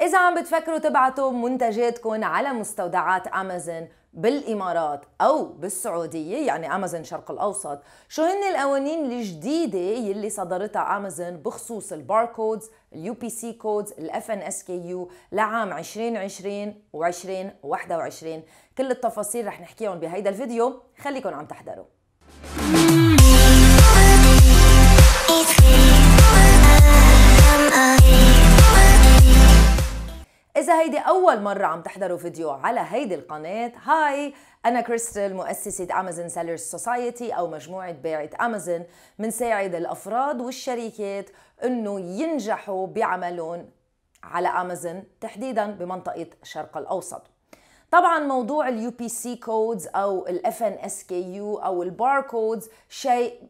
إذا عم بتفكروا تبعتوا منتجاتكم على مستودعات أمازون بالإمارات أو بالسعودية يعني أمازون شرق الأوسط. شو هن القوانين الجديدة يلي صدرتها أمازون بخصوص ال barcodes ال UPC codes ال FNSKU لعام 2020 و2021 كل التفاصيل رح نحكيهم بهيدا الفيديو خليكن عم تحضروا. إذا هيدي أول مرة عم تحضروا فيديو على هيدي القناة Hi أنا كريستال مؤسسة أمازون Sellers Society أو مجموعة بيعة أمازون منساعد الأفراد والشركات إنه ينجحوا بعملهم على أمازون تحديدا بمنطقة الشرق الأوسط. طبعا موضوع اليو بي سي كودز أو الاف ان اس كي يو أو شيء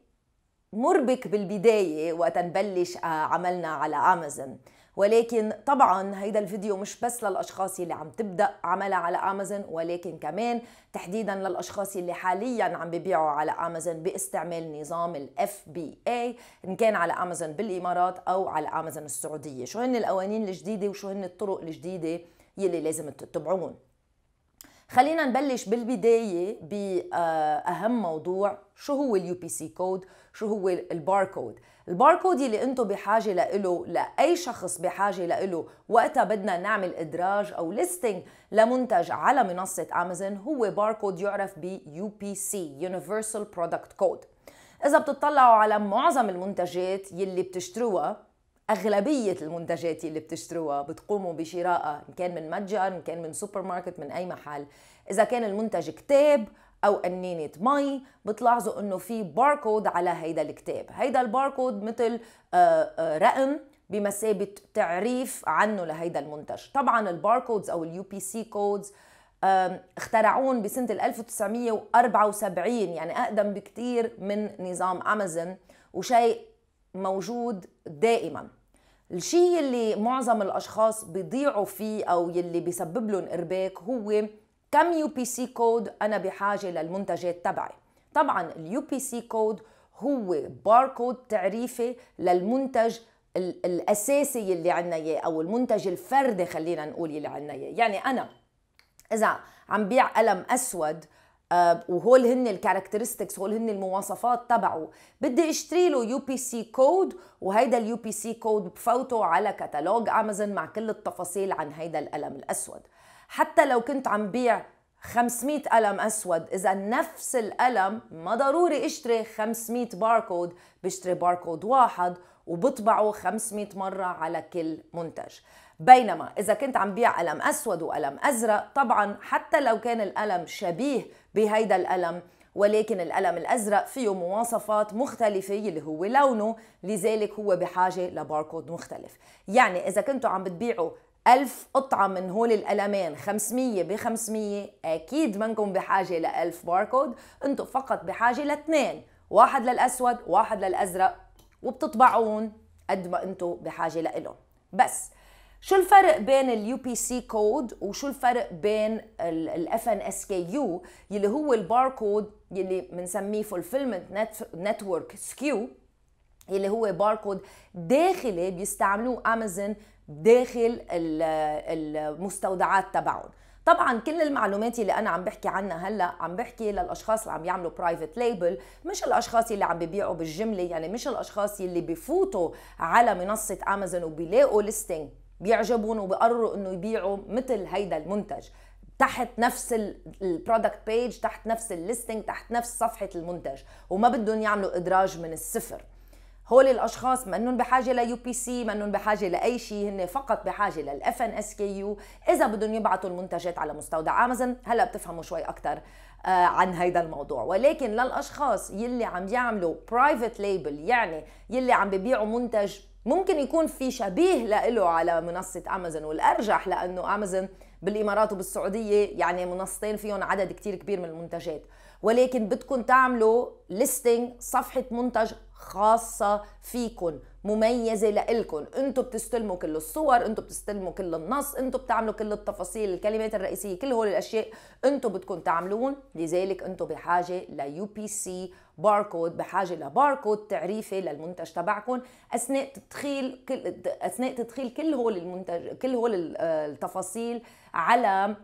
مربك بالبداية وقت نبلش عملنا على امازون ولكن طبعا هيدا الفيديو مش بس للأشخاص اللي عم تبدأ عملها على امازون ولكن كمان تحديدا للأشخاص اللي حاليا عم ببيعوا على امازون باستعمال نظام ال FBA إن كان على امازون بالإمارات أو على امازون السعودية. شو هن القوانين الجديدة وشو هن الطرق الجديدة يلي لازم تتبعون؟ خلينا نبلش بالبداية بأهم موضوع شو هو ال UPC code شو هو ال barcode ال barcode اللي أنتم بحاجة له لأي شخص بحاجة له وقتها بدنا نعمل إدراج أو listing لمنتج على منصة أمازون هو باركود يعرف ب UPC Universal Product Code. إذا بتطلعوا على معظم المنتجات يلي بتشتروها أغلبية المنتجات اللي بتشتروها بتقوموا بشرائها إن كان من متجر إن كان من سوبر ماركت من أي محل. إذا كان المنتج كتاب أو قنينة مي بتلاحظوا إنه في باركود على هيدا الكتاب. هيدا الباركود مثل رقم بمثابة تعريف عنه لهيدا المنتج. طبعا ال barcodes أو ال UPC codes اخترعون بسنة 1974 يعني أقدم بكتير من نظام أمازون وشيء موجود دائما. الشيء اللي معظم الأشخاص بيضيعوا فيه أو يلي بيسبب لهم إرباك هو كم UPC code أنا بحاجة للمنتجات تبعي؟ طبعا ال UPC code هو باركود تعريفي للمنتج الأساسي اللي عنا إياه أو المنتج الفردي خلينا نقول اللي عنا إياه. يعني أنا إذا عم بيع قلم أسود آه، وهول هن ال characteristics هول هن المواصفات تبعه بدي أشتري له UPC code وهيدا ال UPC code بفوته على كتالوج امازون مع كل التفاصيل عن هيدا القلم الأسود. حتى لو كنت عم بيع 500 قلم أسود إذا نفس القلم ما ضروري أشتري 500 باركود بشتري باركود واحد وبطبعه 500 مرة على كل منتج. بينما إذا كنت عم بيع قلم أسود وقلم أزرق طبعا حتى لو كان القلم شبيه بهيدا القلم ولكن القلم الأزرق فيه مواصفات مختلفة اللي هو لونه لذلك هو بحاجة لباركود مختلف. يعني إذا كنتوا عم بتبيعوا ألف قطعة من هول القلمين 500 ب 500 أكيد منكم بحاجة ل 1000 باركود. أنتم فقط بحاجة لاثنين واحد للأسود واحد للأزرق وبتطبعون قد ما أنتم بحاجة لإلهم بس شو الفرق بين ال UPC code وشو الفرق بين ال FNSKU يلي هو الباركود يلي بنسميه fulfillment network SKU يلي هو باركود داخلي بيستعملوه امازون داخل المستودعات تبعهم. طبعا كل المعلومات اللي أنا عم بحكي عنها هلأ عم بحكي للأشخاص اللي عم يعملوا private label مش الأشخاص اللي عم ببيعوا بالجملة يعني مش الأشخاص اللي بفوتوا على منصة امازون وبيلاقوا listing بيعجبهم وبقرروا إنه يبيعوا مثل هيدا المنتج. تحت نفس ال product page تحت نفس ال listing تحت نفس صفحة المنتج. وما بدهم يعملوا إدراج من الصفر. هول الأشخاص منهم بحاجة ل UPC منهم بحاجة لاي شيء هن فقط بحاجة لل FNSKU إذا بدهم يبعثوا المنتجات على مستودع امازون هلأ بتفهموا شوي أكثر آه، عن هيدا الموضوع. ولكن للأشخاص يلي عم يعملوا private label يعني يلي عم ببيعوا منتج ممكن يكون في شبيه له على منصة أمازون والأرجح لأنه أمازون بالإمارات وبالسعودية يعني منصتين فيهم عدد كتير كبير من المنتجات. ولكن بدكم تعملوا listing صفحة منتج خاصة فيكم مميزة لإلكم أنتم بتستلموا كل الصور أنتم بتستلموا كل النص أنتم بتعملوا كل التفاصيل الكلمات الرئيسية كل هول الأشياء أنتم بدكم تعملون. لذلك أنتم بحاجة ل UPC barcode بحاجة لباركود تعريفي للمنتج تبعكم أثناء تدخيل كل أثناء تدخيل كل هول المنتج كل هول التفاصيل على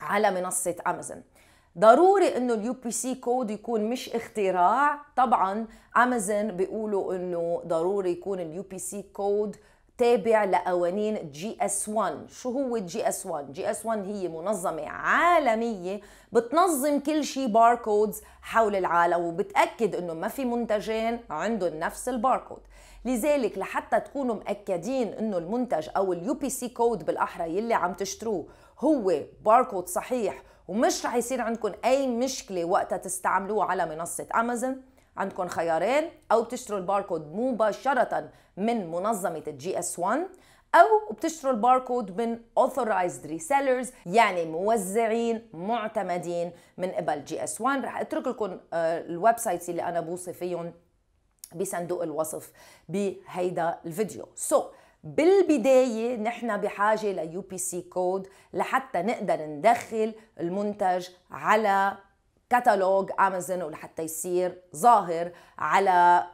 على منصة امازون ضروري إنه ال UPC code يكون مش اختراع. طبعا امازون بيقولوا إنه ضروري يكون ال UPC code تابع لقوانين GS1 شو هو GS1 GS1 هي منظمة عالمية بتنظم كل شيء barcodes حول العالم وبتأكد إنه ما في منتجين عندهم نفس الباركود لذلك لحتى تكونوا مأكدين إنه المنتج أو ال UPC code بالأحرى يلي عم تشتروه هو باركود صحيح ومش رح يصير عندكم أي مشكلة وقتها تستعملوه على منصة امازون عندكم خيارين أو بتشتروا الباركود مباشرة من منظمة ال GS1 أو بتشتروا الباركود من authorized resellers يعني موزعين معتمدين من قبل GS1 رح أترك لكم آه، ال websites اللي أنا بوصي فيهم بصندوق الوصف بهيدا الفيديو. so, بالبداية نحن بحاجة ل UPC code لحتى نقدر ندخل المنتج على كتالوج امازون ولحتى يصير ظاهر على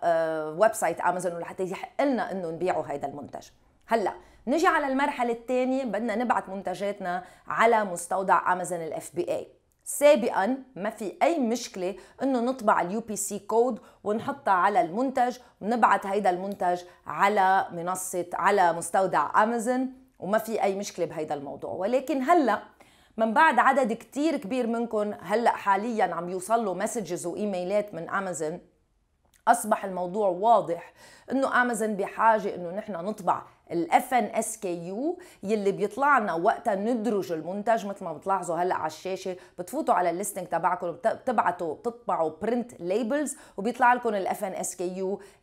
website امازون ولحتى يحق لنا إنه نبيعه هذا المنتج. هلأ نجي على المرحلة الثانية بدنا نبعث منتجاتنا على مستودع امازون ال FBA سابقا ما في أي مشكلة إنه نطبع ال UPC code ونحطها على المنتج ونبعث هيدا المنتج على منصة على مستودع امازون وما في أي مشكلة بهيدا الموضوع. ولكن هلأ من بعد عدد كتير كبير منكم هلأ حاليا عم يوصل له messages وإيميلات من امازون أصبح الموضوع واضح إنه امازون بحاجة إنه نحن نطبع ال FNS يلي بيطلع لنا وقتها ندرج المنتج مثل ما بتلاحظوا هلأ على الشاشة. بتفوتوا على ال listing تبعكم بتبعتوا بتطبعوا print labels وبيطلع لكم ال FNS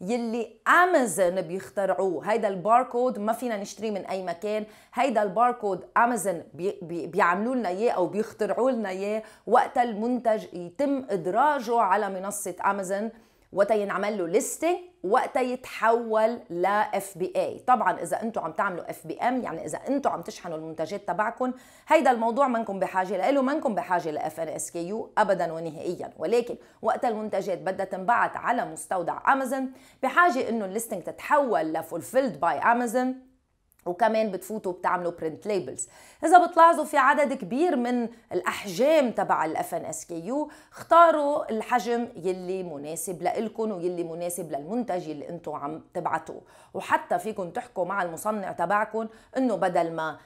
يلي امازون بيخترعوه. هيدا الباركود ما فينا نشتريه من أي مكان. هيدا الباركود امازون بي بي بيعملوا لنا إياه أو بيخترعوا لنا إياه وقت المنتج يتم إدراجه على منصة امازون وقتا ينعمل له listing وقتا يتحول ل FBA طبعا إذا أنتم عم تعملوا FBM يعني إذا أنتم عم تشحنوا المنتجات تبعكم هيدا الموضوع منكم بحاجة له منكم بحاجة ل FNSKU ابدا ونهائيا. ولكن وقت المنتجات بدها تنبعت على مستودع امازون بحاجة إنه ال listing تتحول ل fulfilled by Amazon وكمان بتفوتوا بتعملوا print labels إذا بتلاحظوا في عدد كبير من الأحجام تبع ال FNSKU اختاروا الحجم يلي مناسب لإلكم ويلي مناسب للمنتج يلي أنتم عم تبعتوه. وحتى فيكم تحكوا مع المصنع تبعكم إنه بدل ما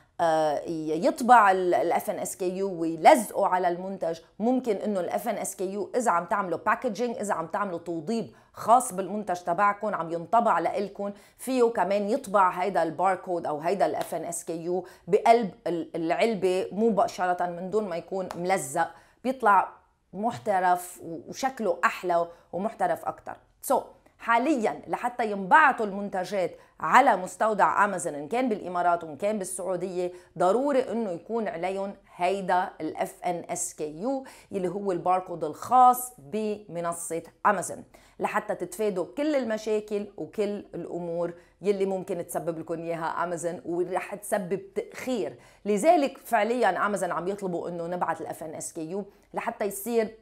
يطبع ال FNSKU ويلزقوا على المنتج. ممكن إنه ال FNSKU إذا عم تعملوا packaging إذا عم تعملوا توضيب خاص بالمنتج تبعكم عم ينطبع لإلكم. فيه كمان يطبع هيدا الباركود أو هيدا ال FNSKU بقلب العلبة مباشرة من دون ما يكون ملزق. بيطلع محترف وشكله أحلى ومحترف أكثر so, حاليا لحتى ينبعثوا المنتجات على مستودع امازون إن كان بالإمارات وإن كان بالسعودية ضروري إنه يكون عليهم هيدا ال FNSKU اللي هو الباركود الخاص بمنصة امازون لحتى تتفادوا كل المشاكل وكل الأمور يلي ممكن تسبب لكم إياها امازون ورح تسبب تأخير. لذلك فعليا امازون عم يطلبوا إنه نبعث ال FNSKU لحتى يصير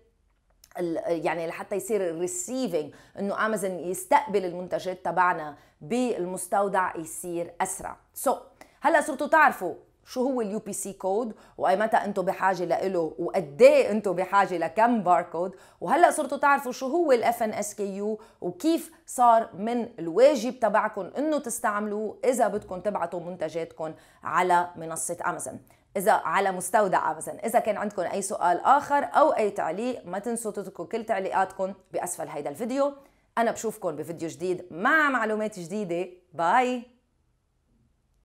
يعني لحتى يصير ال receiving إنه امازون يستقبل المنتجات تبعنا بالمستودع يصير أسرع. so so, هلأ صرتوا تعرفوا شو هو ال UPC code وأي متى أنتم بحاجة له وقد إيه أنتم بحاجة لكم باركود وهلأ صرتوا تعرفوا شو هو ال FNSKU وكيف صار من الواجب تبعكم إنه تستعملوه إذا بدكم تبعتوا منتجاتكم على منصة امازون إذا على مستودع أمازون. إذا كان عندكم أي سؤال آخر أو أي تعليق ما تنسوا تتركوا كل تعليقاتكم بأسفل هيدا الفيديو. أنا بشوفكم بفيديو جديد مع معلومات جديدة. باي!